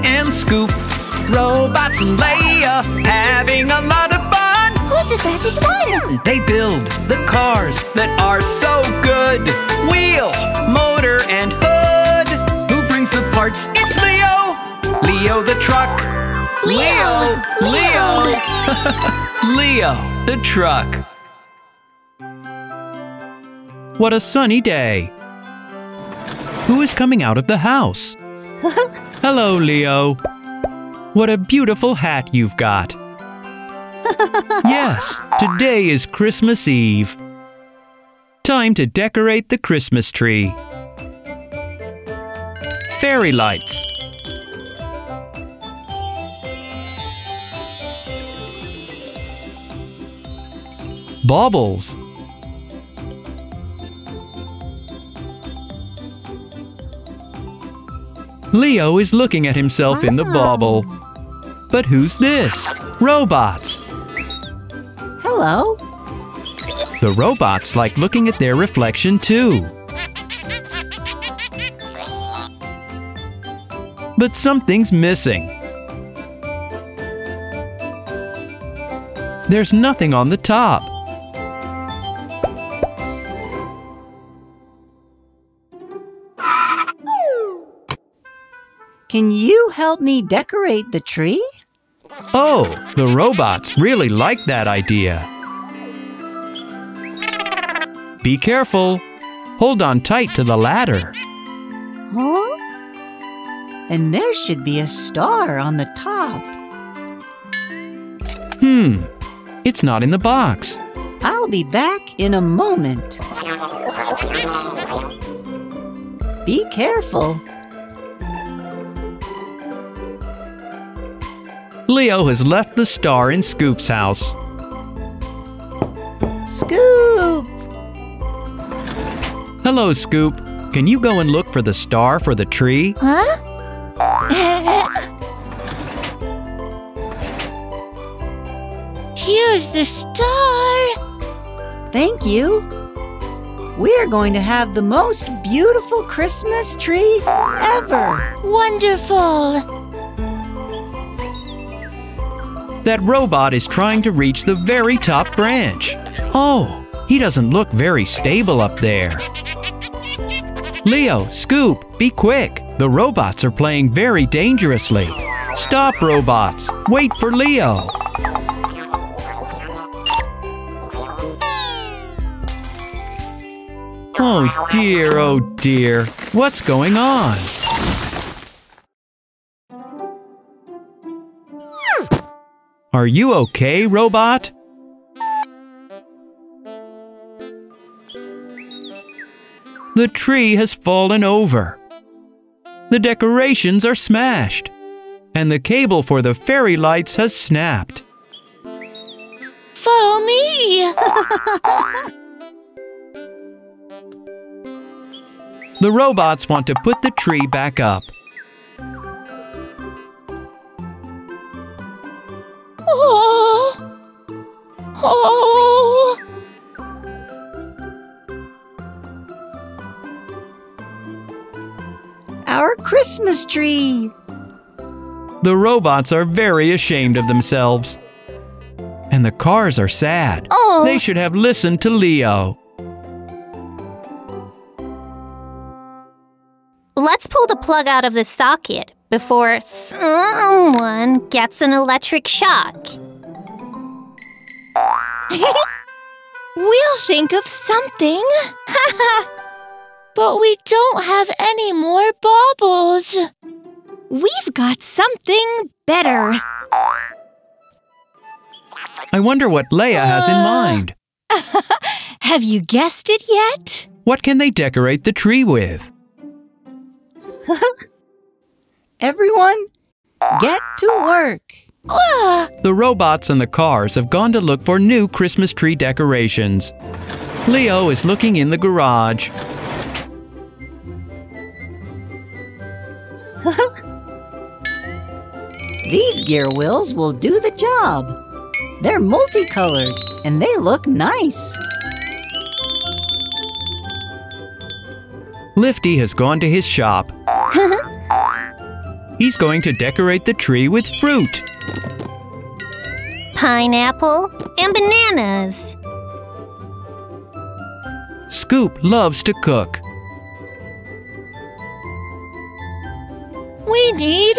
And Scoop, robots and Leia, having a lot of fun. Who's the fastest one? They build the cars that are so good. Wheel, motor, and hood. Who brings the parts? It's Leo. Leo the truck. Leo, Leo. Leo the truck. What a sunny day. Who is coming out of the house? Hello, Leo. What a beautiful hat you've got. yes, today is Christmas Eve. Time to decorate the Christmas tree. Fairy lights. Baubles. Leo is looking at himself in the bauble. But who's this? Robots. Hello. The robots like looking at their reflection too. But something's missing. There's nothing on the top. Can you help me decorate the tree? Oh, the robots really like that idea. Be careful. Hold on tight to the ladder. Huh? And there should be a star on the top. Hmm, it's not in the box. I'll be back in a moment. Be careful. Leo has left the star in Scoop's house. Scoop! Hello, Scoop. Can you go and look for the star for the tree? Huh? Here's the star. Thank you. We're going to have the most beautiful Christmas tree ever. Wonderful. That robot is trying to reach the very top branch. Oh, he doesn't look very stable up there. Leo, Scoop, be quick. The robots are playing very dangerously. Stop, robots. Wait for Leo. Oh dear, oh dear. What's going on? Are you okay, robot? The tree has fallen over. The decorations are smashed. And the cable for the fairy lights has snapped. Follow me. The robots want to put the tree back up. Oh. Oh. Our Christmas tree. The robots are very ashamed of themselves. And the cars are sad. Oh. They should have listened to Leo. Let's pull the plug out of the socket before someone gets an electric shock. We'll think of something. but we don't have any more baubles. We've got something better. I wonder what Leia has in uh. mind. Have you guessed it yet? What can they decorate the tree with? Everyone, get to work. Ah, The robots and the cars have gone to look for new Christmas tree decorations. Leo is looking in the garage. These gear wheels will do the job. They're multicolored and they look nice. Lifty has gone to his shop. He's going to decorate the tree with fruit. Pineapple and bananas. Scoop loves to cook. We need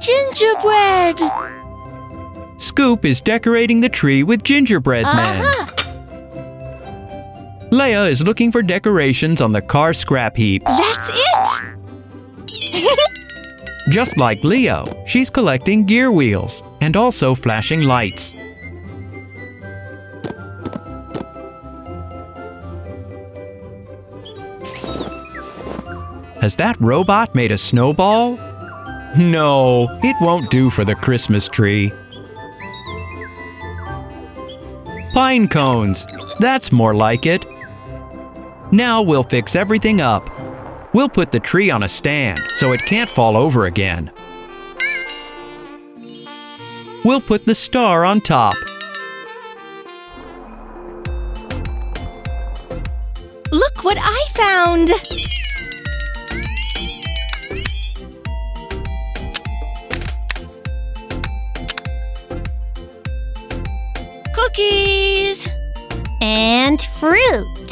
gingerbread. Scoop is decorating the tree with gingerbread men. Uh-huh. Leia is looking for decorations on the car scrap heap. That's it. Just like Leo, she's collecting gear wheels and also flashing lights. Has that robot made a snowball? No, it won't do for the Christmas tree. Pine cones. That's more like it. Now we'll fix everything up. We'll put the tree on a stand so it can't fall over again. We'll put the star on top. Look what I found. Cookies. And fruit.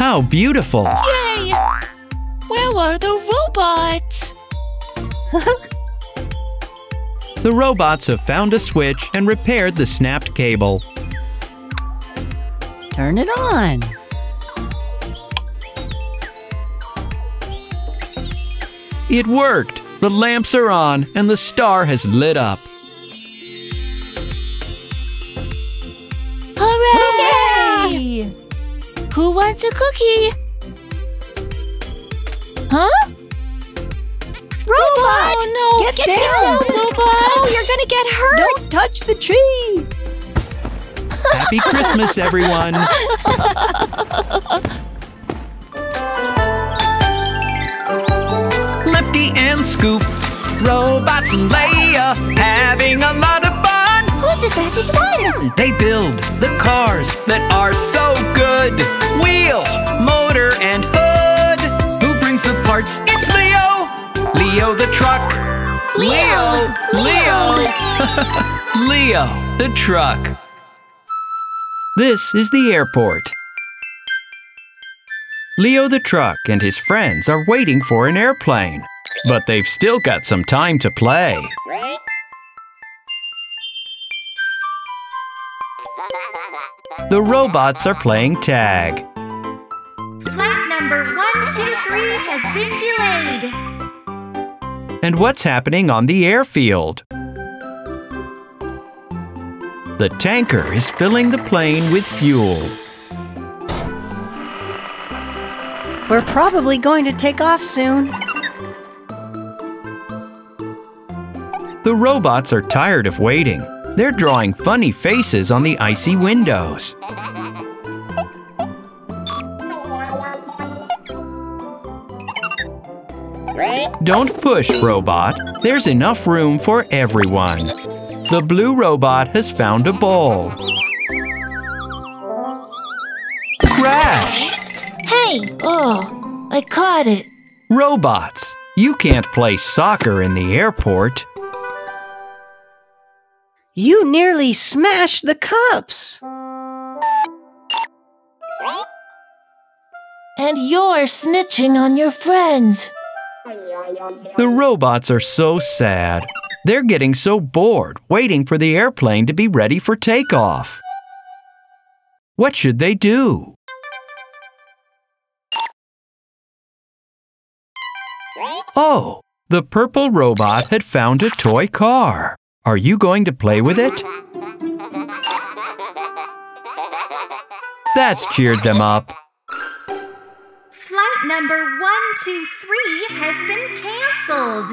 How beautiful! Yay! Where are the robots? The robots have found a switch and repaired the snapped cable. Turn it on. It worked! The lamps are on and the star has lit up. Who wants a cookie? Huh? Robot! Oh no! Get down, down. robot! Oh, you're gonna get hurt! Don't touch the tree! Happy Christmas, everyone! Lifty and Scoop, robots and Leia, having a lot of fun. Who's the fastest one? They build the cars that are so good. Wheel, motor, and hood. Who brings the parts? It's Leo. Leo the truck. Leo. Leo. Leo the truck. This is the airport. Leo the truck and his friends are waiting for an airplane, but they've still got some time to play. The robots are playing tag. Flight number 123 has been delayed. And what's happening on the airfield? The tanker is filling the plane with fuel. We're probably going to take off soon. The robots are tired of waiting. They're drawing funny faces on the icy windows. Don't push, robot. There's enough room for everyone. The blue robot has found a bowl. Crash! Hey, Oh, I caught it. Robots! You can't play soccer in the airport. You nearly smashed the cups. And you're snitching on your friends. The robots are so sad. They're getting so bored waiting for the airplane to be ready for takeoff. What should they do? Oh, the purple robot had found a toy car. Are you going to play with it? That's cheered them up. Flight number 123 has been canceled.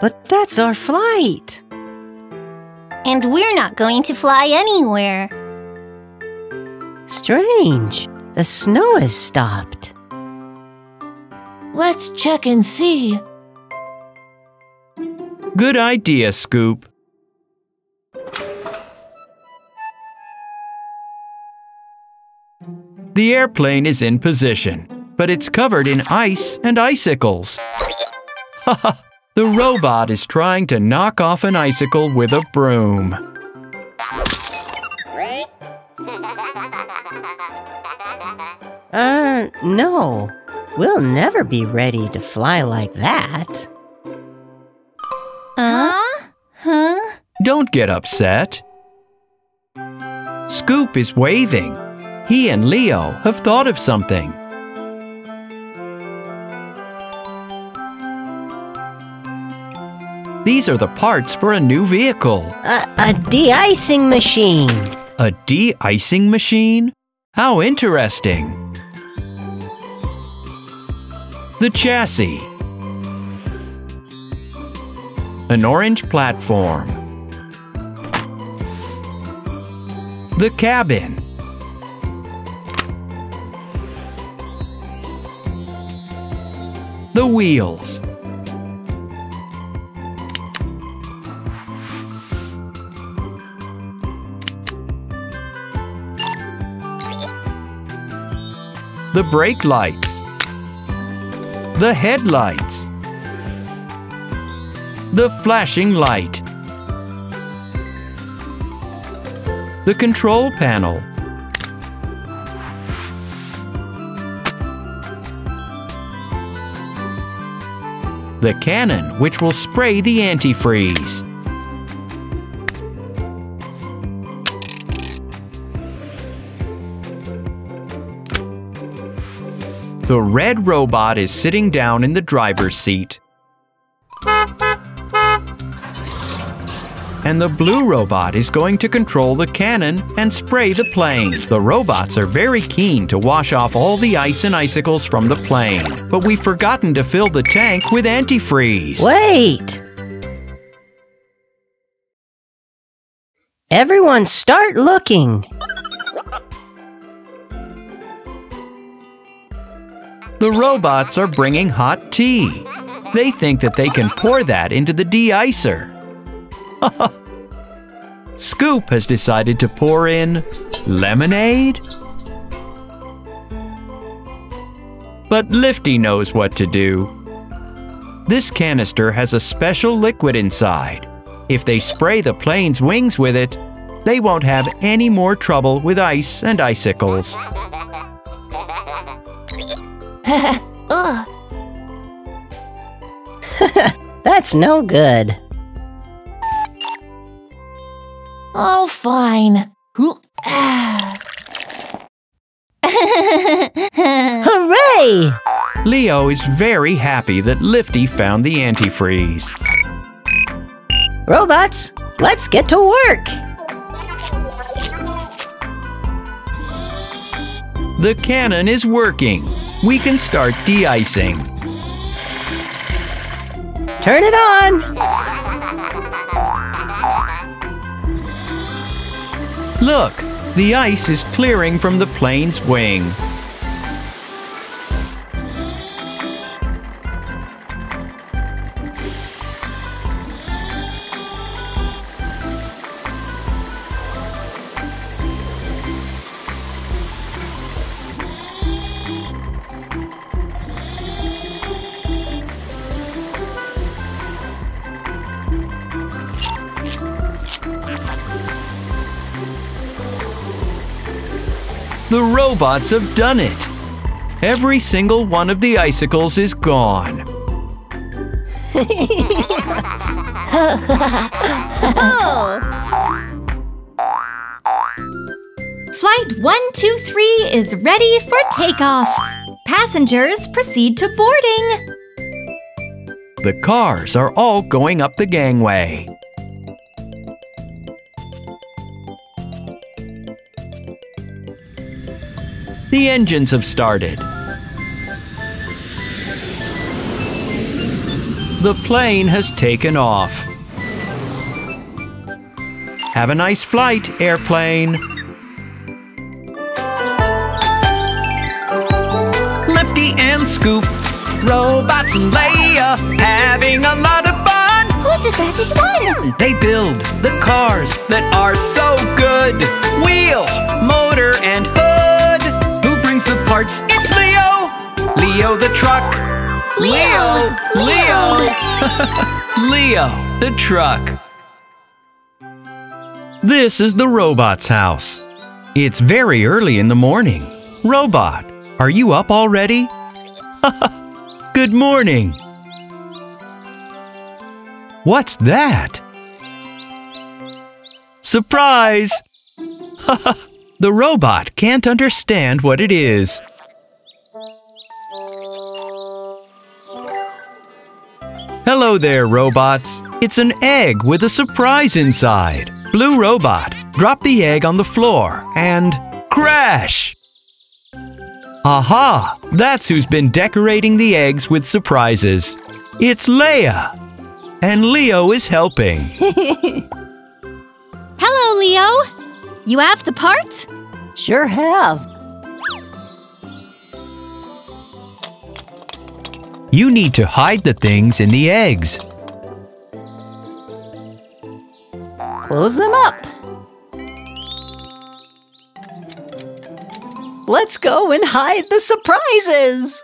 But that's our flight. and we're not going to fly anywhere. Strange. The snow has stopped. Let's check and see. Good idea, Scoop. The airplane is in position, but it's covered in ice and icicles. The robot is trying to knock off an icicle with a broom. Uh, no. We'll never be ready to fly like that. Huh? Huh? Don't get upset. Scoop is waving. He and Leo have thought of something. These are the parts for a new vehicle. A, a de-icing machine. A de-icing machine? How interesting. The chassis. An orange platform. The cabin. The wheels. The brake lights. The headlights. The flashing light. The control panel. The cannon, which will spray the antifreeze. The red robot is sitting down in the driver's seat. And the blue robot is going to control the cannon and spray the plane. The robots are very keen to wash off all the ice and icicles from the plane. But we've forgotten to fill the tank with antifreeze. Wait! Everyone start looking. The robots are bringing hot tea. They think that they can pour that into the de-icer. Scoop has decided to pour in lemonade. But Lifty knows what to do. This canister has a special liquid inside. If they spray the plane's wings with it, they won't have any more trouble with ice and icicles. That's no good. Oh, fine. Ah. Hooray! Leo is very happy that Lifty found the antifreeze. Robots, let's get to work. The cannon is working. We can start de-icing. Turn it on. Look, the ice is clearing from the plane's wing. The robots have done it. Every single one of the icicles is gone. Flight 123 is ready for takeoff. Passengers proceed to boarding. The cars are all going up the gangway. The engines have started. The plane has taken off. Have a nice flight, airplane. Lifty and Scoop, robots and Leia, having a lot of fun. Who's the fastest one? They build the cars that are so good. Wheel, motor, and parts? It's Leo. Leo the truck. Leo! Leo! Leo the truck. This is the robot's house. It's very early in the morning. Robot, are you up already? Good morning. What's that? Surprise! the robot can't understand what it is. Hello there, robots. It's an egg with a surprise inside. Blue robot, drop the egg on the floor and crash! Aha! That's who's been decorating the eggs with surprises. It's Leia. And Leo is helping. Hello, Leo. You have the parts? Sure have. You need to hide the things in the eggs. Close them up. Let's go and hide the surprises.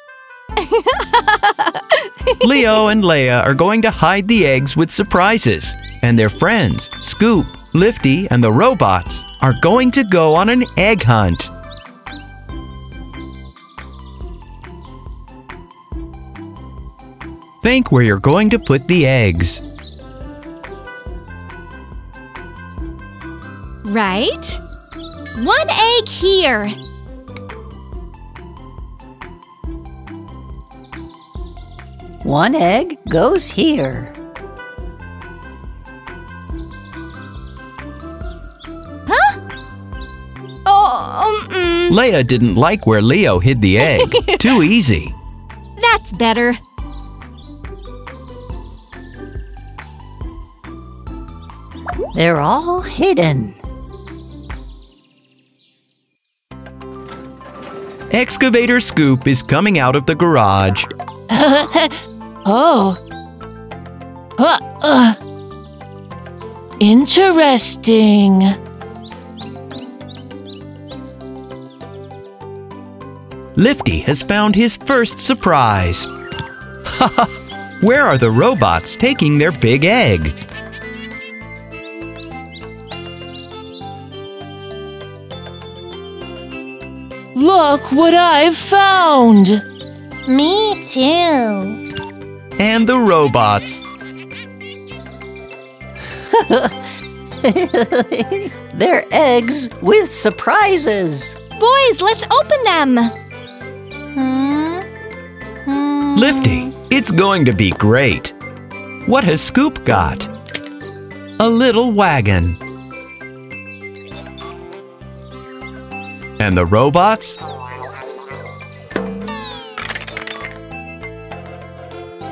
Leo and Leia are going to hide the eggs with surprises. And their friends, Scoop, Lifty, and the robots, are going to go on an egg hunt. Think where you're going to put the eggs. Right. One egg here. One egg goes here. Oh, mm, Leia didn't like where Leo hid the egg. Too easy. that's better. They're all hidden. Excavator Scoop is coming out of the garage. Oh. Uh, uh. Interesting. Lifty has found his first surprise. Where are the robots taking their big egg? Look what I've found. Me too. And the robots. They're eggs with surprises. Boys, let's open them. Lifty, it's going to be great. What has Scoop got? A little wagon. And the robots?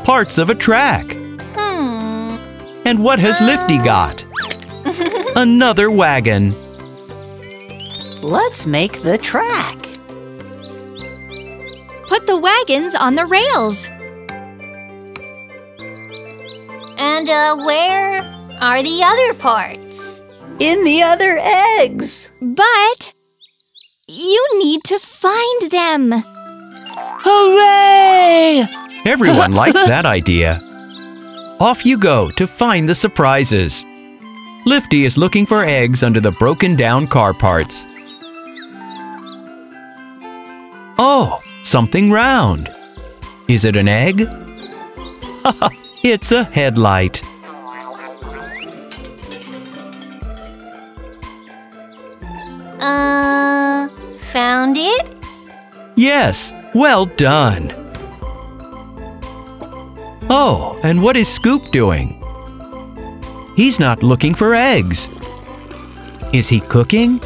Parts of a track. Hmm. And what has Lifty got? Another wagon. Let's make the track. Put the wagons on the rails. And uh, where are the other parts? In the other eggs. But you need to find them. Hooray! Everyone likes that idea. Off you go to find the surprises. Lifty is looking for eggs under the broken down car parts. Oh, something round. Is it an egg? it's a headlight. Uh, found it? Yes, well done. Oh, and what is Scoop doing? He's not looking for eggs. Is he cooking?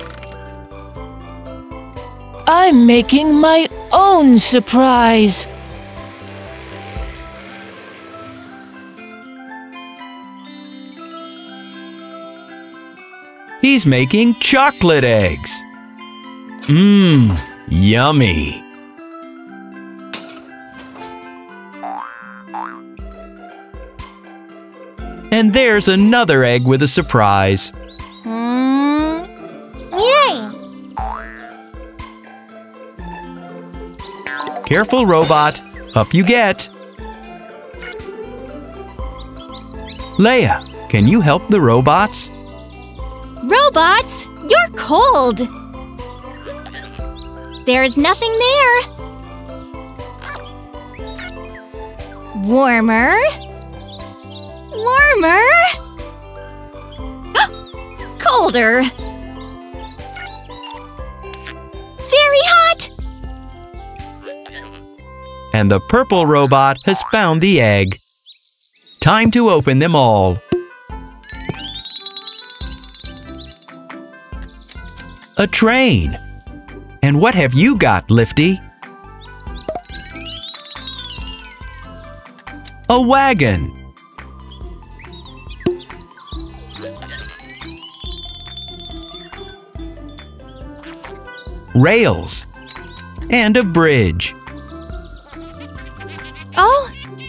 I'm making my own surprise. He's making chocolate eggs. Mmm, yummy. And there's another egg with a surprise. Careful, robot. Up you get. Leia, can you help the robots? Robots, you're cold. There's nothing there. Warmer. Warmer. Colder. And the purple robot has found the egg. Time to open them all. A train. And what have you got, Lifty? A wagon. Rails. And a bridge.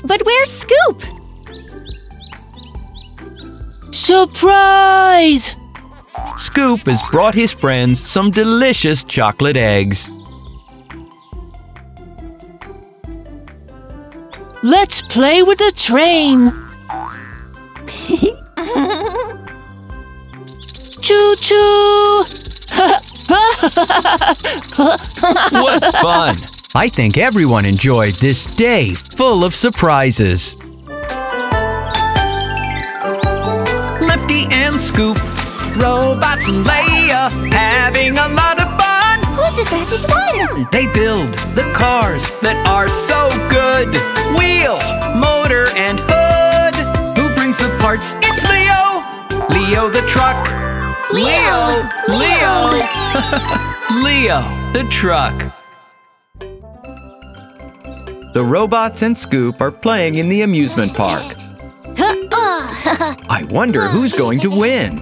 But where's Scoop? Surprise! Scoop has brought his friends some delicious chocolate eggs. Let's play with the train. choo choo! What fun! I think everyone enjoyed this day full of surprises. Lifty and Scoop, robots and Leia, having a lot of fun. Who's the fastest one? They build the cars that are so good. Wheel, motor, and hood. Who brings the parts? It's Leo. Leo the truck. Leo! Leo. Leo the truck. The robots and Scoop are playing in the amusement park. I wonder who's going to win.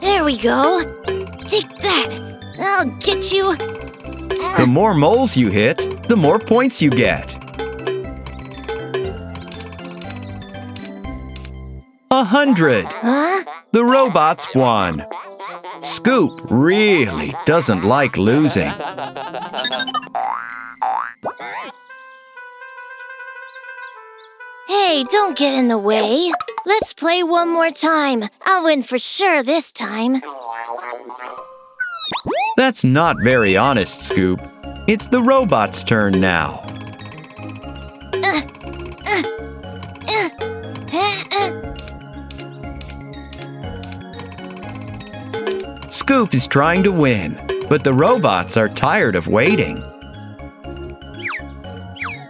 There we go. Take that. I'll get you. The more moles you hit, the more points you get. A hundred. Huh? The robots won. Scoop really doesn't like losing. Hey, don't get in the way. Let's play one more time. I'll win for sure this time. That's not very honest, Scoop. It's the robot's turn now. Uh, uh, uh, Scoop is trying to win, but the robots are tired of waiting.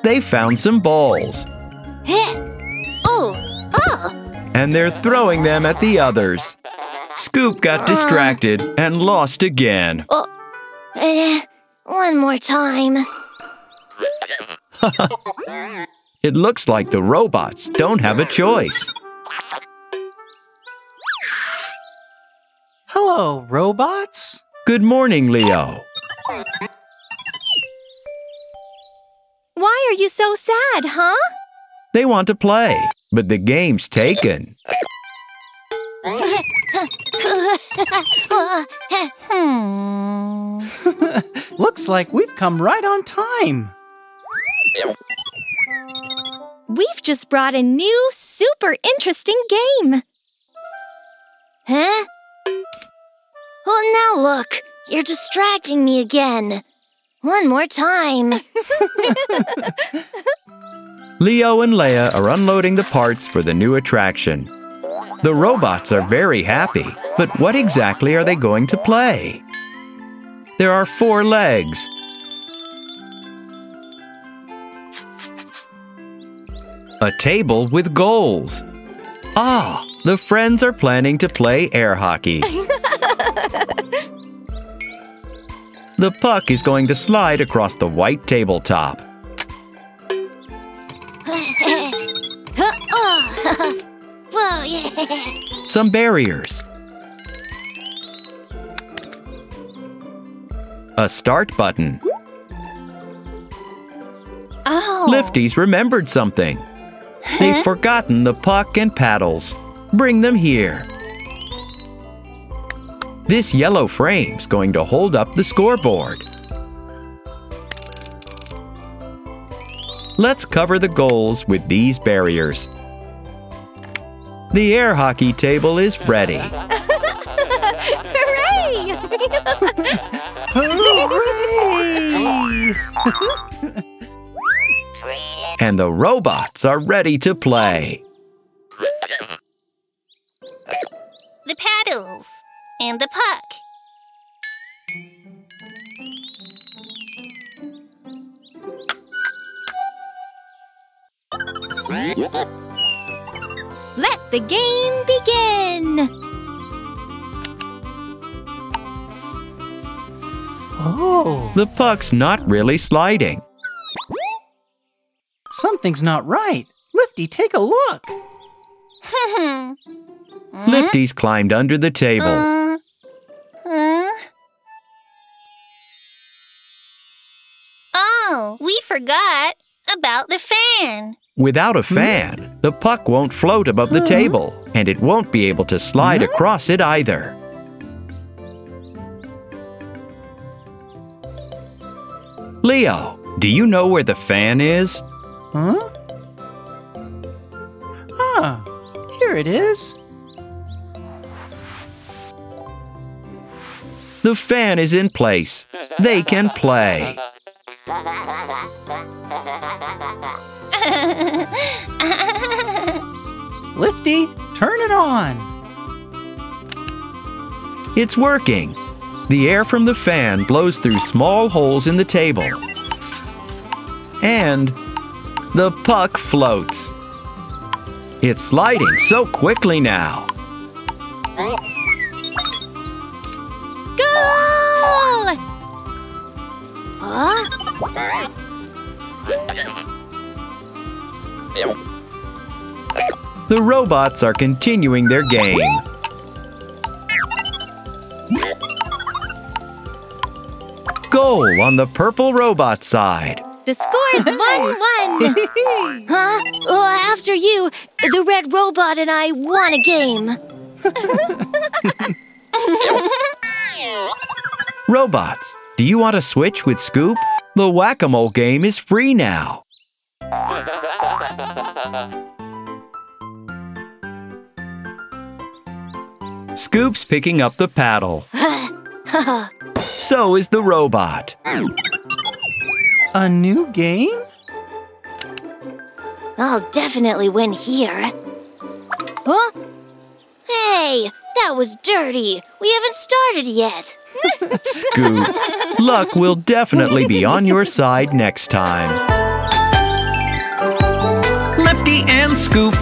They found some balls, oh, oh. and they're throwing them at the others. Scoop got distracted and lost again. Eh, one more time. It looks like the robots don't have a choice. Hello, robots. Good morning, Leo. Why are you so sad, huh? They want to play, but the game's taken. Hmm. Looks like we've come right on time. We've just brought a new, super interesting game. Huh? Well, now look. You're distracting me again. One more time. Leo and Leia are unloading the parts for the new attraction. The robots are very happy, but what exactly are they going to play? There are four legs. A table with goals. Ah, the friends are planning to play air hockey. The puck is going to slide across the white tabletop. Some barriers. A start button. Oh. Lifty's remembered something. They've forgotten the puck and paddles. Bring them here. This yellow frame's going to hold up the scoreboard. Let's cover the goals with these barriers. The air hockey table is ready. Hooray! Hooray! And the robots are ready to play. The paddles and the puck. Let the game begin! oh, The puck's not really sliding. something's not right. Lifty, take a look. Hmm. Lifty's climbed under the table. Uh, uh. Oh, we forgot about the fan. Without a fan, the puck won't float above the table, and it won't be able to slide across it either. Leo, do you know where the fan is? Huh? Ah, here it is. The fan is in place. They can play. Lifty, turn it on. It's working. The air from the fan blows through small holes in the table. And the puck floats. It's sliding so quickly now. The robots are continuing their game. Goal on the purple robot side. The score's 1 1. huh? Oh, after you, the red robot and I won a game. Robots, do you want to switch with Scoop? The whack a mole game is free now. Scoop's picking up the paddle. so is the robot. A new game? I'll definitely win here. Huh? Hey, that was dirty. We haven't started yet. Scoop, luck will definitely be on your side next time. Lifty and Scoop,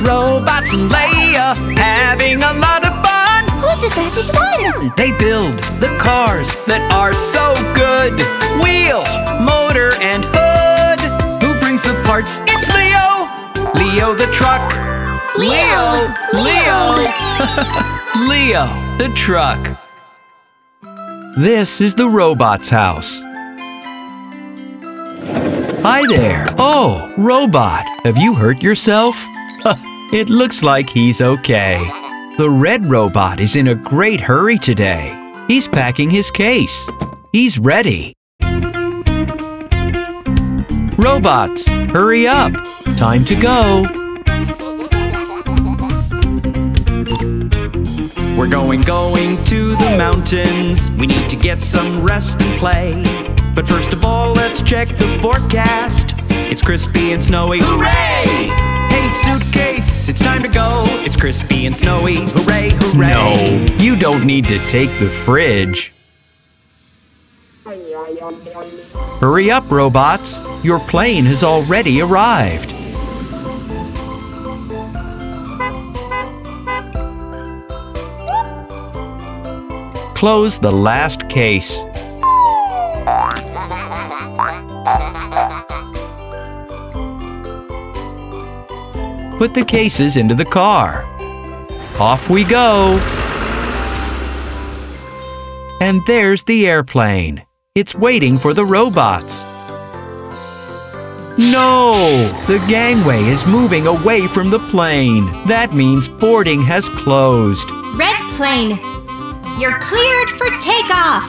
robots and Leia, having a lot of fun. Who's the fastest one? They build the cars that are so good. Wheel, motor, and hood. Who brings the parts? It's Leo. Leo the truck. Leo. Leo. Leo the truck. This is the robot's house. Hi there. Oh, robot, have you hurt yourself? it looks like he's okay. The red robot is in a great hurry today. He's packing his case. He's ready. Robots, hurry up. Time to go. We're going, going to the mountains. We need to get some rest and play. But first of all, let's check the forecast. It's crispy and snowy. Hooray! Hey, suitcase, it's time to go. It's crispy and snowy. Hooray, hooray. No, you don't need to take the fridge. Hurry up, robots. Your plane has already arrived. Close the last case. Put the cases into the car. Off we go. And there's the airplane. It's waiting for the robots. No! The gangway is moving away from the plane. That means boarding has closed. Red plane. You're cleared for takeoff.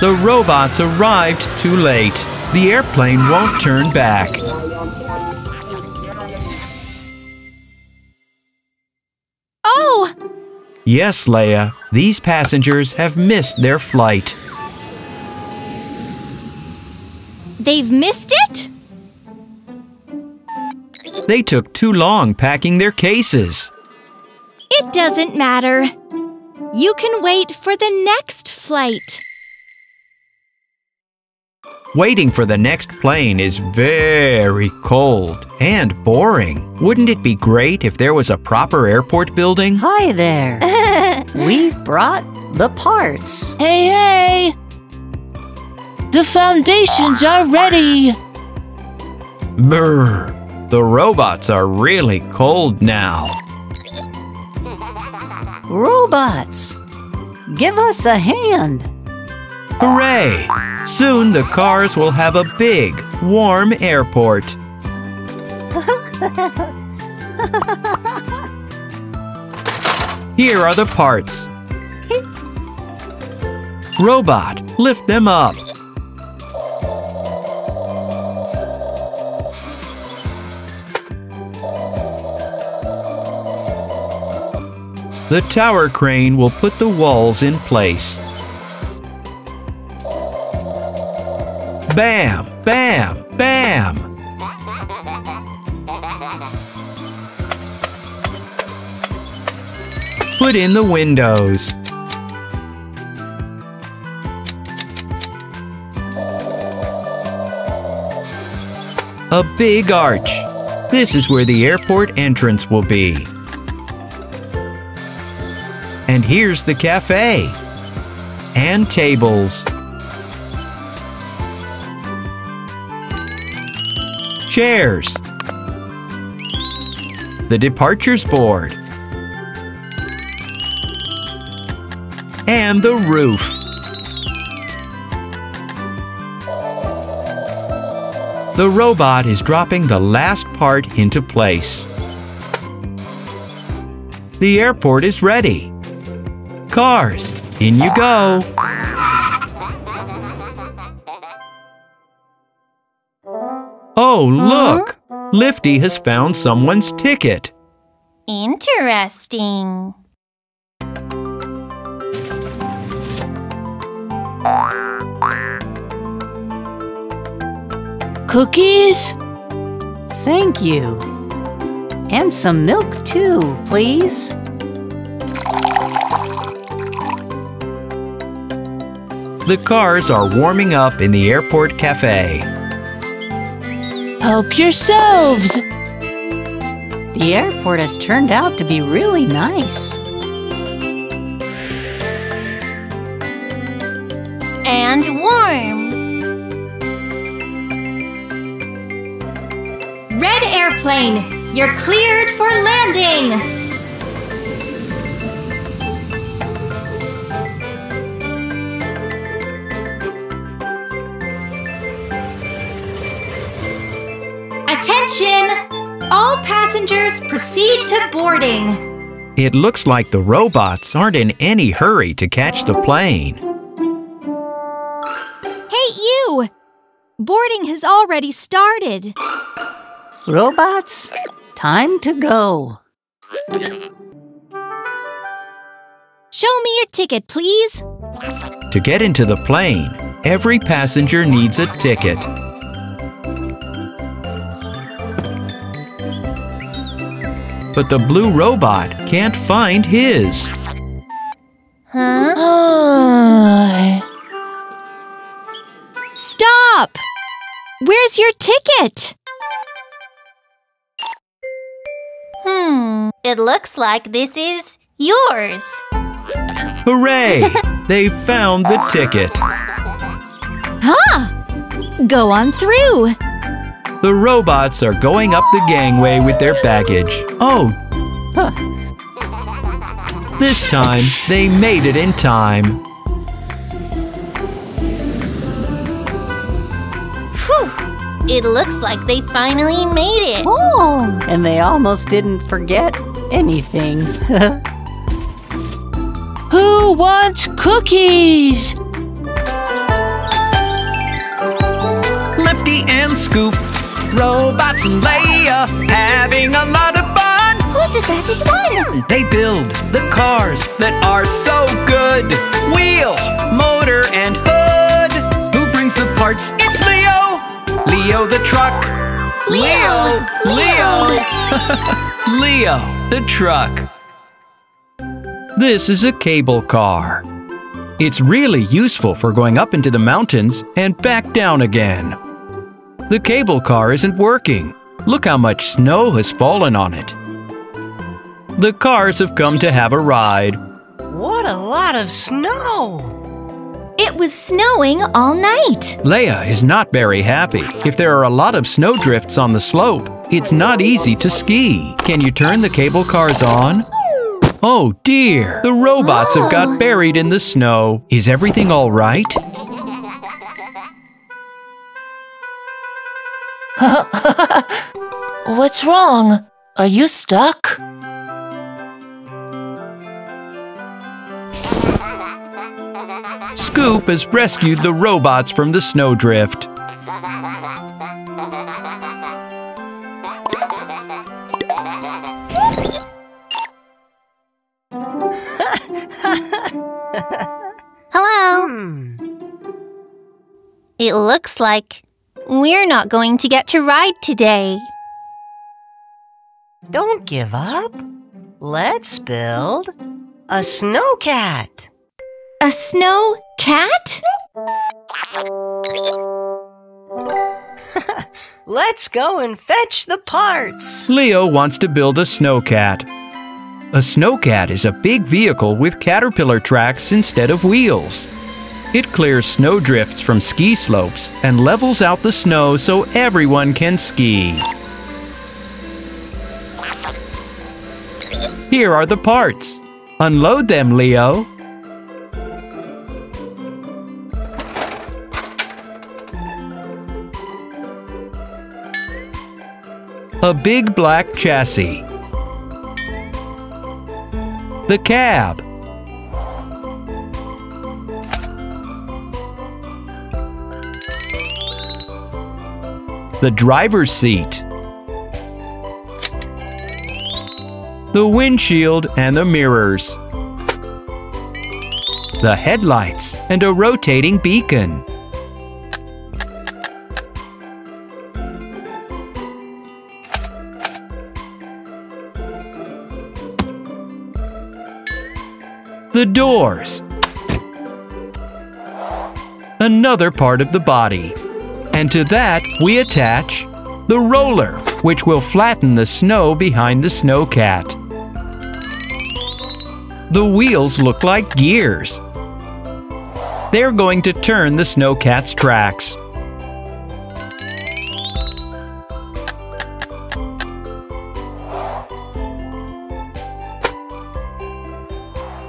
The robots arrived too late. The airplane won't turn back. Oh, Yes, Leia, these passengers have missed their flight. they've missed it? They took too long packing their cases. It doesn't matter. You can wait for the next flight. Waiting for the next plane is very cold and boring. Wouldn't it be great if there was a proper airport building? Hi there. We've brought the parts. Hey, hey! The foundations are ready. Brr. The robots are really cold now. Robots, give us a hand. Hooray! Soon the cars will have a big, warm airport. Here are the parts. Robot, lift them up. The tower crane will put the walls in place. Bam! Bam! Bam! Put in the windows. A big arch. This is where the airport entrance will be. And here's the cafe. And tables. Chairs. The departures board. And the roof. The robot is dropping the last part into place. The airport is ready. Cars, in you go. Oh, look! Lifty has found someone's ticket. Interesting. Cookies? Thank you. And some milk too, please. The cars are warming up in the airport cafe. Help yourselves. The airport has turned out to be really nice. And warm. Red airplane, you're cleared for landing. Attention! All passengers proceed to boarding. It looks like the robots aren't in any hurry to catch the plane. Hey, you! Boarding has already started. Robots, time to go. Show me your ticket, please. To get into the plane, every passenger needs a ticket. But the blue robot can't find his. Huh? Stop! Where's your ticket? Hmm. It looks like this is yours. Hooray! they found the ticket. Huh! Go on through. The robots are going up the gangway with their baggage. Oh, Huh. this time they made it in time. It looks like they finally made it. Oh, and they almost didn't forget anything. Who wants cookies? Lifty and Scoop, robots and Leia, having a lot of fun. Who's the fastest one? They build the cars that are so good. Wheel, motor, and hood. Who brings the parts? It's Leo. Leo the truck. Leo. Leo. Leo the truck. This is a cable car. It's really useful for going up into the mountains and back down again. The cable car isn't working. Look how much snow has fallen on it. The cars have come to have a ride. What a lot of snow! It was snowing all night. Leia is not very happy. If there are a lot of snowdrifts on the slope, it's not easy to ski. Can you turn the cable cars on? Oh dear, the robots have got oh. buried in the snow. Is everything all right? What's wrong? Are you stuck? Scoop has rescued the robots from the snowdrift. Hello. Hmm. It looks like we're not going to get to ride today. Don't give up. Let's build a snowcat. A snow cat? Let's go and fetch the parts. Leo wants to build a snowcat. A snowcat is a big vehicle with caterpillar tracks instead of wheels. It clears snowdrifts from ski slopes and levels out the snow so everyone can ski. Here are the parts. Unload them, Leo. A big black chassis. The cab. The driver's seat. The windshield and the mirrors. The headlights and a rotating beacon. The doors. Another part of the body. And to that we attach the roller, which will flatten the snow behind the snowcat. The wheels look like gears. They're going to turn the snowcat's tracks.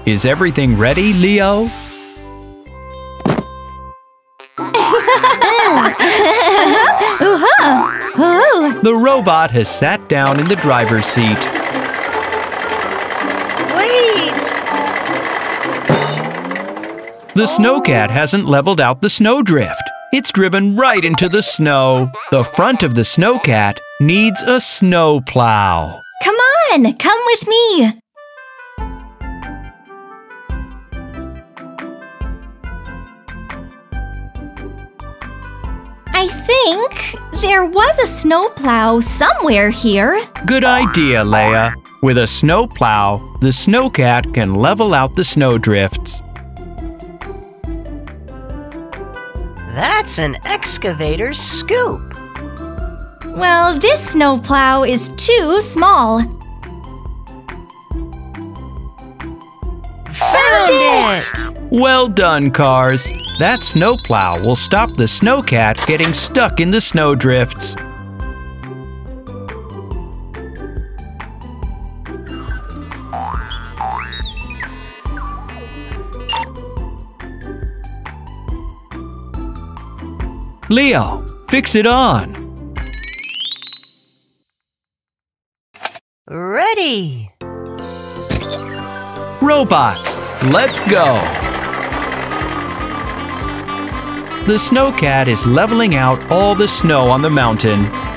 Is everything ready, Leo? The robot has sat down in the driver's seat. Wait! The snowcat hasn't leveled out the snowdrift. It's driven right into the snow. The front of the snowcat needs a snow plow. come on, come with me. I think there was a snowplow somewhere here. Good idea, Leia. With a snowplow, the snowcat can level out the snowdrifts. That's an excavator's scoop. Well, this snowplow is too small. Found it! Well done, cars. That snowplow will stop the snowcat getting stuck in the snowdrifts. Leo, fix it on. Ready. Robots, let's go. The snowcat is leveling out all the snow on the mountain.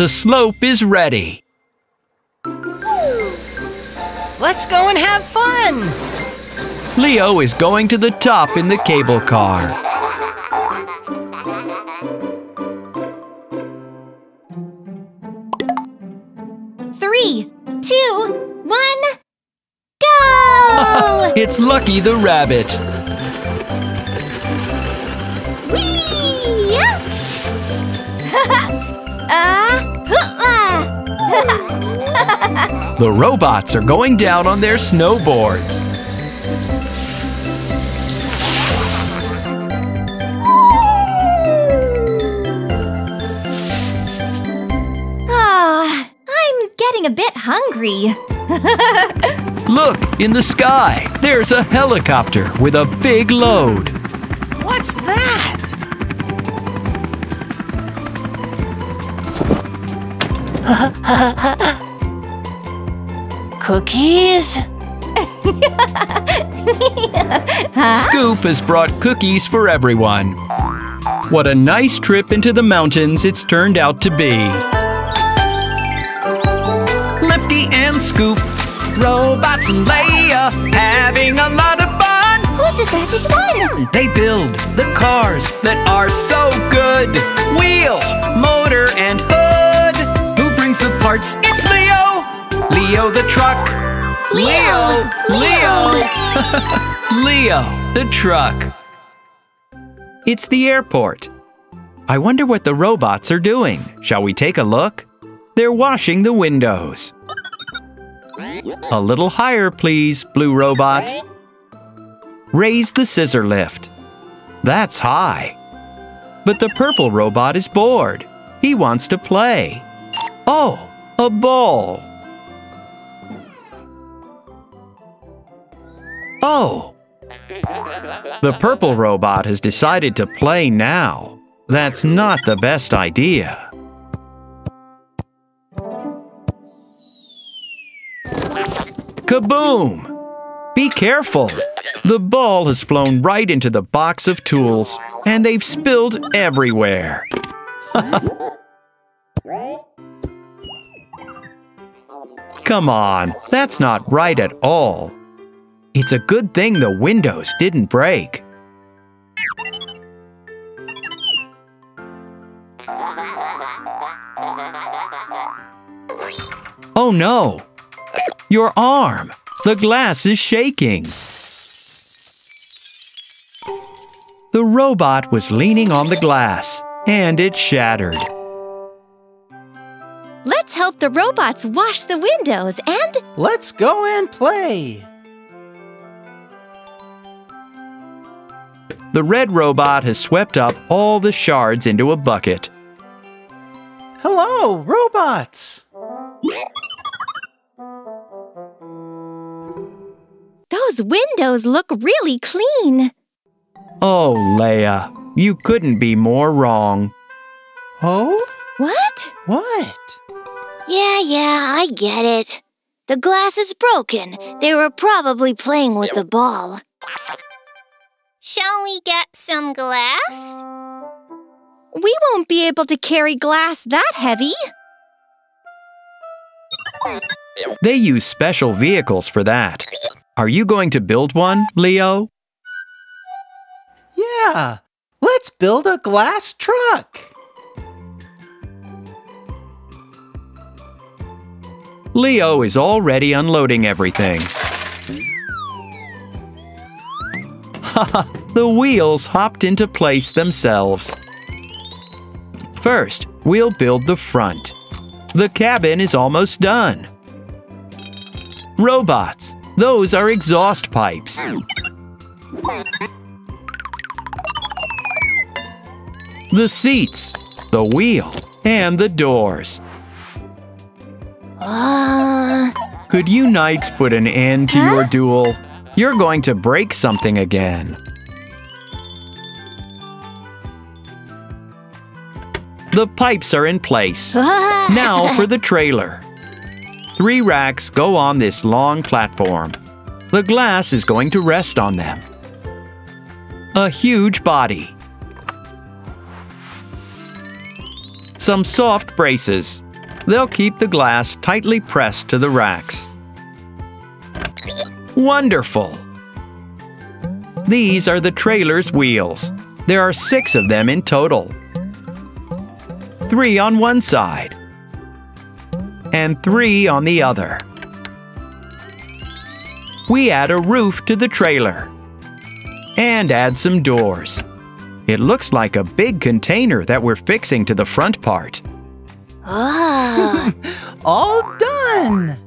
The slope is ready. Let's go and have fun. Leo is going to the top in the cable car. Three, two, one, go! It's Lucky the rabbit. The robots are going down on their snowboards. Ah, I'm getting a bit hungry. Look, in the sky, there's a helicopter with a big load. What's that? Cookies? Scoop has brought cookies for everyone. What a nice trip into the mountains it's turned out to be. Lifty and Scoop, robots and Leia, having a lot of fun. Who's the fastest one? They build the cars that are so good. Wheel, motor, and hood. Who brings the parts? It's Leo. Leo the truck. Leo, Leo. Leo the truck. It's the airport. I wonder what the robots are doing. Shall we take a look? They're washing the windows. A little higher, please, Blue Robot. Raise the scissor lift. That's high. But the purple robot is bored. He wants to play. Oh, a ball. Oh. The purple robot has decided to play now. That's not the best idea. Kaboom! Be careful! The ball has flown right into the box of tools, and they've spilled everywhere. Come on, that's not right at all. It's a good thing the windows didn't break. Oh no! Your arm! The glass is shaking. The robot was leaning on the glass, and it shattered. Let's help the robots wash the windows and Let's go and play. The red robot has swept up all the shards into a bucket. Hello, robots. those windows look really clean. Oh, Leia, you couldn't be more wrong. Oh? What? What? Yeah, yeah, I get it. The glass is broken. They were probably playing with the ball. Shall we get some glass? We won't be able to carry glass that heavy. They use special vehicles for that. Are you going to build one, Leo? Yeah. Let's build a glass truck. Leo is already unloading everything. the wheels hopped into place themselves. First, we'll build the front. The cabin is almost done. Robots. Those are exhaust pipes. The seats, the wheel, and the doors. Uh... Could you knights put an end to your duel? You're going to break something again. The pipes are in place. Now for the trailer. Three racks go on this long platform. The glass is going to rest on them. A huge body. Some soft braces. They'll keep the glass tightly pressed to the racks. Wonderful! These are the trailer's wheels. There are six of them in total. Three on one side, and three on the other. We add a roof to the trailer and add some doors. It looks like a big container that we're fixing to the front part. ah. All done!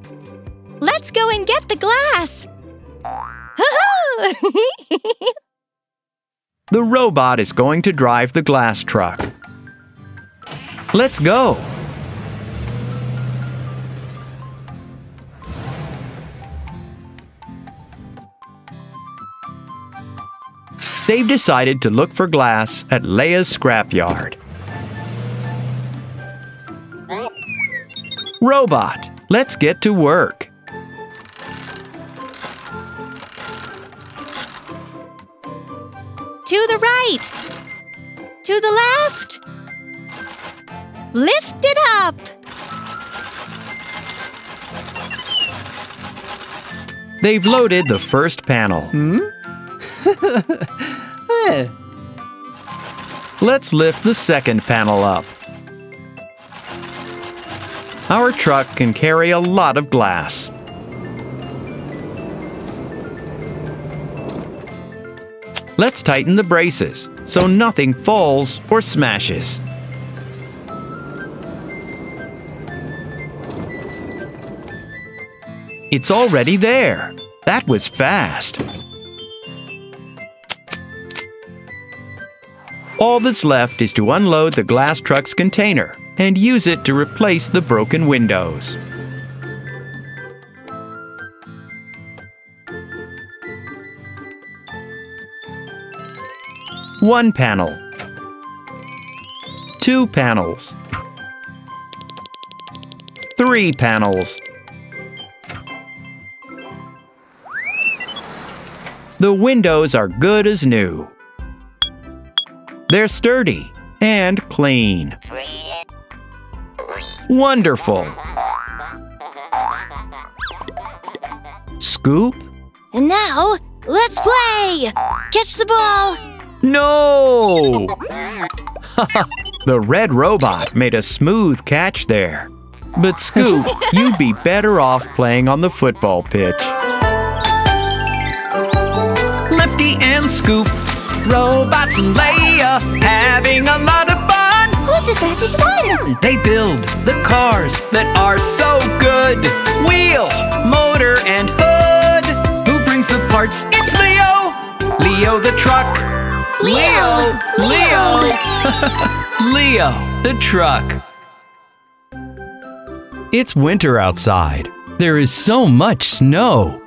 Let's go and get the glass. The robot is going to drive the glass truck. Let's go! They've decided to look for glass at Leia's scrapyard. Robot, let's get to work. To the right. To the left. Lift it up. They've loaded the first panel. Eh, Let's lift the second panel up. Our truck can carry a lot of glass. Let's tighten the braces so nothing falls or smashes. It's already there. That was fast. All that's left is to unload the glass truck's container and use it to replace the broken windows. One panel. Two panels. Three panels. The windows are good as new. They're sturdy and clean. Wonderful. Scoop? And now, let's play! Catch the ball! No! the red robot made a smooth catch there. But Scoop, you'd be better off playing on the football pitch. Lifty and Scoop, robots and Leia, having a lot of fun. Who's the fastest one? They build the cars that are so good. Wheel, motor, and hood. Who brings the parts? It's Leo. Leo the truck. Leo. Leo. Leo the truck. It's winter outside. There is so much snow.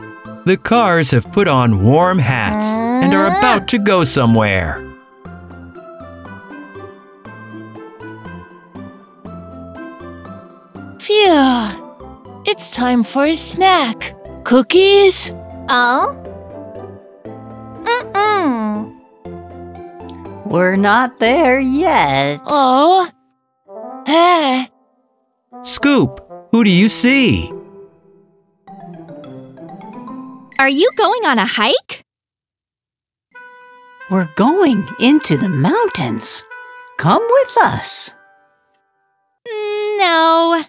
The cars have put on warm hats and are about to go somewhere. Phew. It's time for a snack. Cookies? Oh? Mm-mm. We're not there yet. Oh. Hey. Scoop, who do you see? Are you going on a hike? We're going into the mountains. Come with us. No.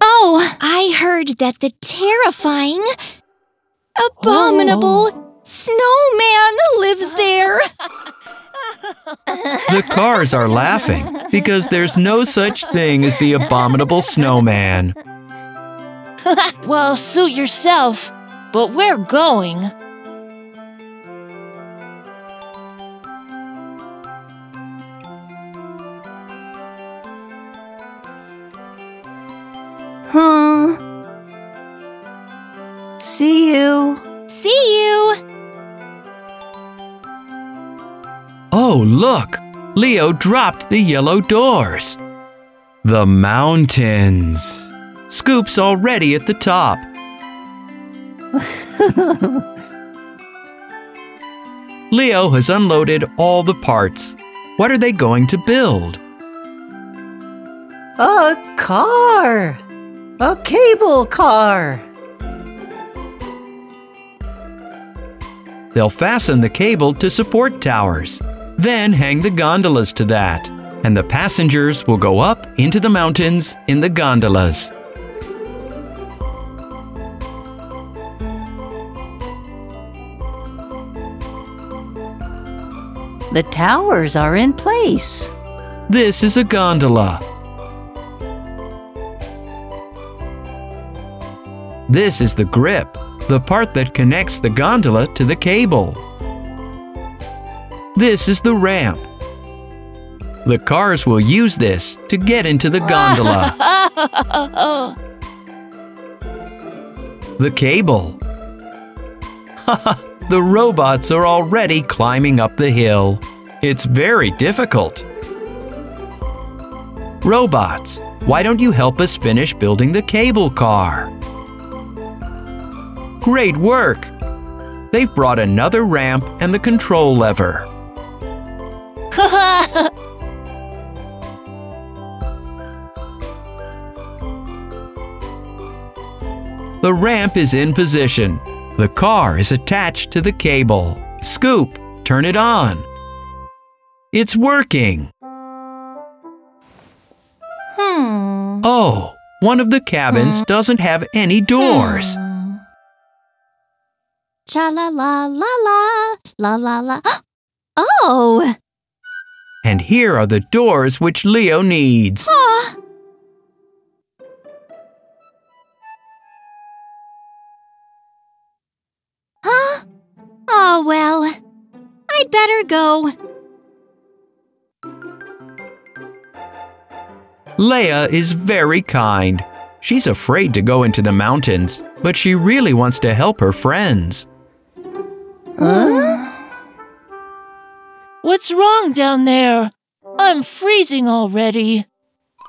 Oh, I heard that the terrifying, abominable oh. Snowman lives there. the cars are laughing because there's no such thing as the abominable snowman. well, suit yourself, but we're going. Huh. See you. See you. Oh, look! Leo dropped the yellow doors. The mountains. Scoop's already at the top. Leo has unloaded all the parts. What are they going to build? A car. A cable car. They'll fasten the cable to support towers, then hang the gondolas to that, and the passengers will go up into the mountains in the gondolas. The towers are in place. This is a gondola. This is the grip, the part that connects the gondola to the cable. This is the ramp. The cars will use this to get into the gondola. the cable. the robots are already climbing up the hill. It's very difficult. Robots, why don't you help us finish building the cable car? Great work! They've brought another ramp and the control lever. The ramp is in position. The car is attached to the cable. Scoop, turn it on. It's working. Hmm. Oh, one of the cabins doesn't have any doors. Cha la la la la la la la. Oh! And here are the doors which Leo needs. Ah! Huh? Oh well. I'd better go. Leia is very kind. She's afraid to go into the mountains, but she really wants to help her friends. What's wrong down there? I'm freezing already.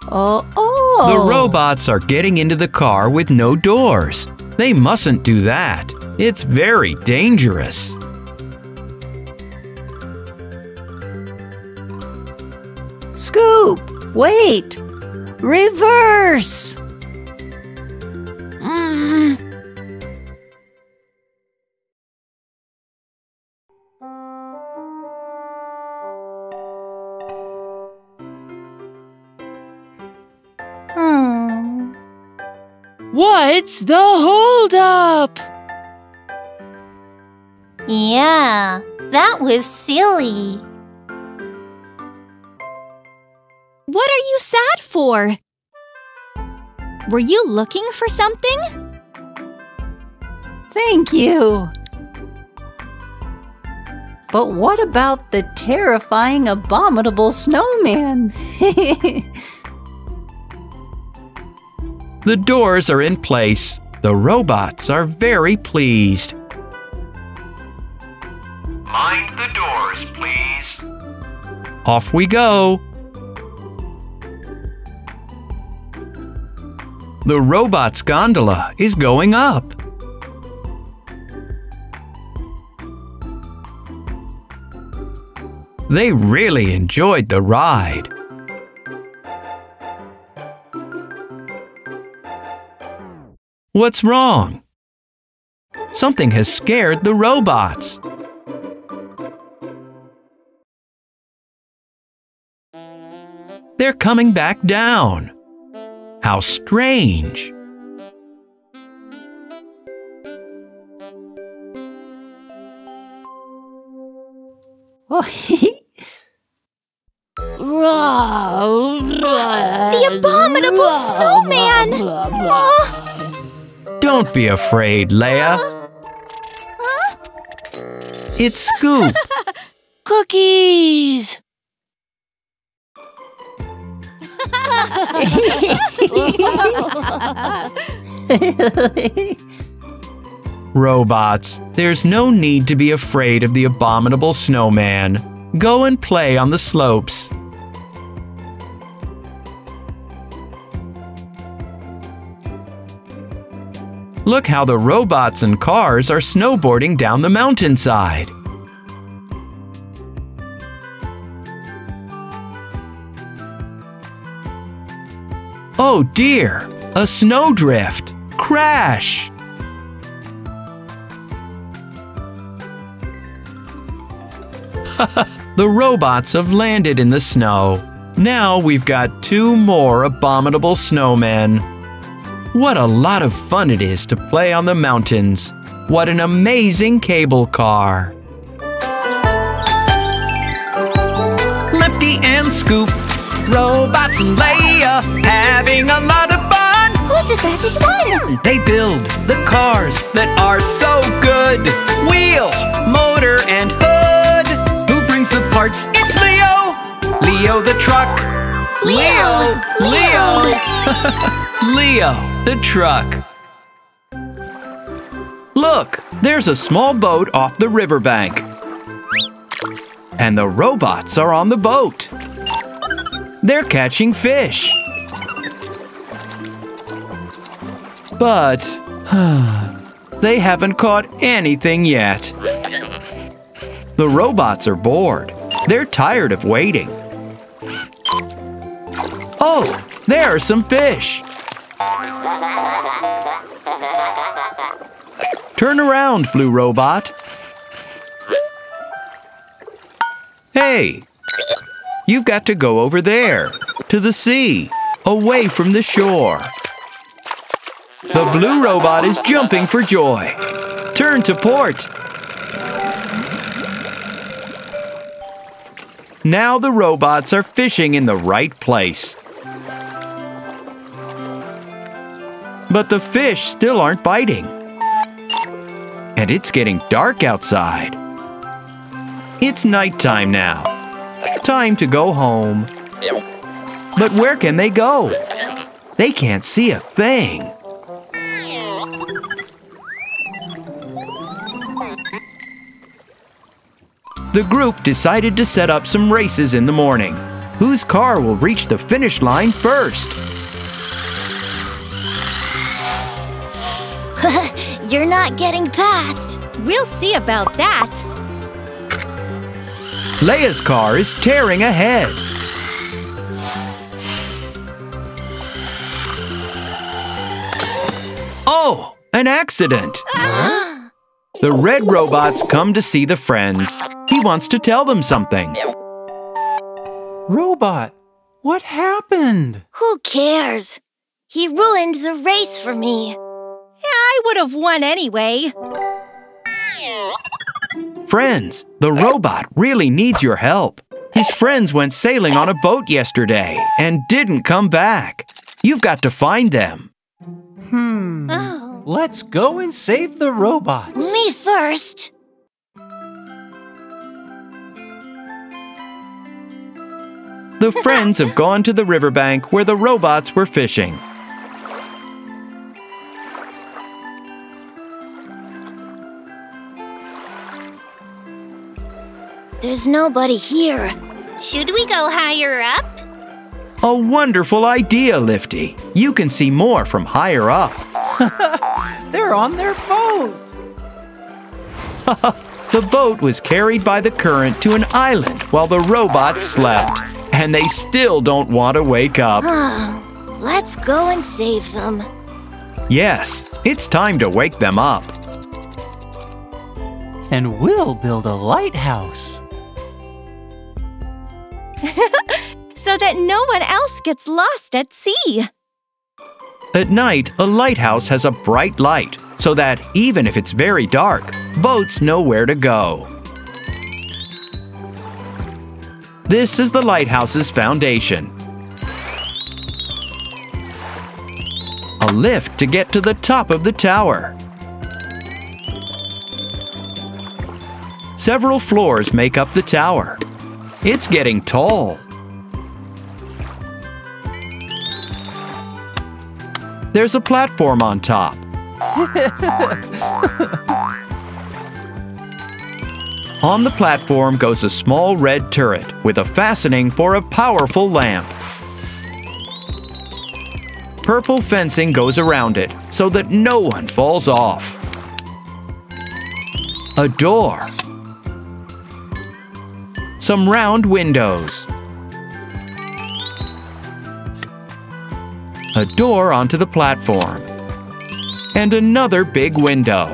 Oh, oh. The robots are getting into the car with no doors. They mustn't do that. It's very dangerous. Scoop, wait. Reverse. Mm. Hmm. What's the holdup? Yeah, that was silly. What are you sad for? Were you looking for something? Thank you. But what about the terrifying, abominable snowman? The doors are in place. The robots are very pleased. Mind the doors, please. Off we go. The robot's gondola is going up. They really enjoyed the ride. What's wrong? Something has scared the robots. They're coming back down. How strange. The abominable snowman! Don't be afraid, Leia. It's Scoop. Cookies! Robots, there's no need to be afraid of the abominable snowman. Go and play on the slopes. Look how the robots and cars are snowboarding down the mountainside. Oh dear, a snowdrift. Crash! the robots have landed in the snow. Now we've got two more abominable snowmen. What a lot of fun it is to play on the mountains. What an amazing cable car. Lifty and Scoop, robots and Leia, having a lot of fun. Who's the fastest one? They build the cars that are so good. Wheel, motor, and hood. Who brings the parts? It's Leo. Leo the truck. Leo. Leo. Leo the truck. Look, there's a small boat off the riverbank. And the robots are on the boat. They're catching fish. But they haven't caught anything yet. The robots are bored. They're tired of waiting. Oh, there are some fish. Turn around, Blue Robot. Hey, you've got to go over there, to the sea, away from the shore. The blue robot is jumping for joy. Turn to port. Now the robots are fishing in the right place. But the fish still aren't biting. And it's getting dark outside. It's nighttime now. Time to go home. But where can they go? They can't see a thing. The group decided to set up some races in the morning. Whose car will reach the finish line first? You're not getting past. We'll see about that. Leia's car is tearing ahead. Oh, an accident! The red robots come to see the friends. He wants to tell them something. Robot, what happened? Who cares? He ruined the race for me. I would have won anyway. Friends, the robot really needs your help. His friends went sailing on a boat yesterday and didn't come back. You've got to find them. Hmm. Oh. Let's go and save the robots. Me first. The friends have gone to the riverbank where the robots were fishing. There's nobody here. Should we go higher up? A wonderful idea, Lifty. You can see more from higher up. They're on their boat. The boat was carried by the current to an island while the robots slept. And they still don't want to wake up. Let's go and save them. Yes, it's time to wake them up. And we'll build a lighthouse. So that no one else gets lost at sea. At night, a lighthouse has a bright light so that even if it's very dark, boats know where to go. This is the lighthouse's foundation. A lift to get to the top of the tower. Several floors make up the tower. It's getting tall. There's a platform on top. On the platform goes a small red turret with a fastening for a powerful lamp. Purple fencing goes around it so that no one falls off. A door. Some round windows. A door onto the platform. And another big window.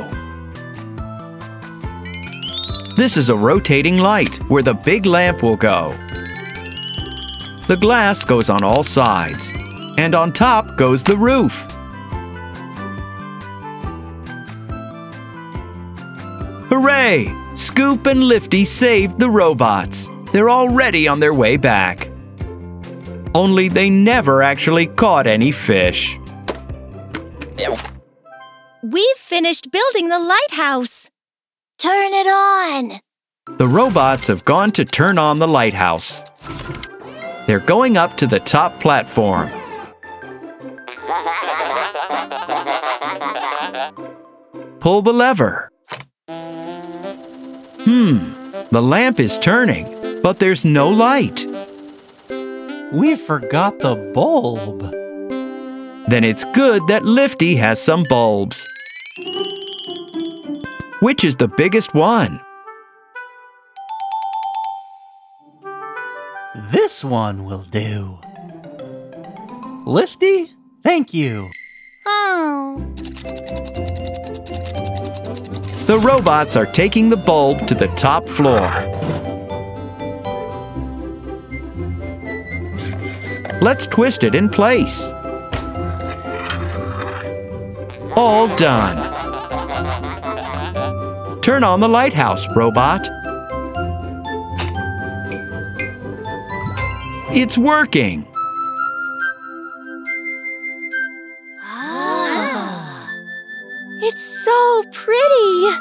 This is a rotating light where the big lamp will go. The glass goes on all sides, and on top goes the roof. Hooray! Scoop and Lifty saved the robots. They're already on their way back. Only they never actually caught any fish. We've finished building the lighthouse. Turn it on. The robots have gone to turn on the lighthouse. They're going up to the top platform. Pull the lever. Hmm, the lamp is turning, but there's no light. We forgot the bulb. Then it's good that Lifty has some bulbs. Which is the biggest one? This one will do. Lifty, thank you. Oh. The robots are taking the bulb to the top floor. Let's twist it in place. All done. Turn on the lighthouse, robot. It's working. Pretty.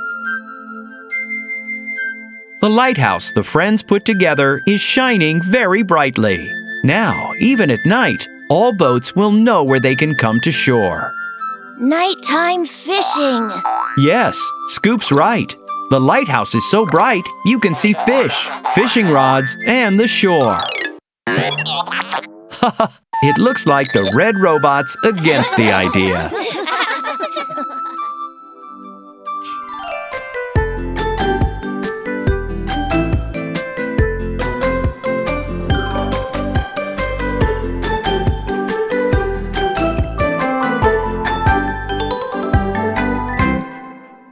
The lighthouse the friends put together is shining very brightly. Now, even at night, all boats will know where they can come to shore. Nighttime fishing. Yes, Scoop's right. The lighthouse is so bright you can see fish, fishing rods, and the shore. it looks like the red robots against the idea.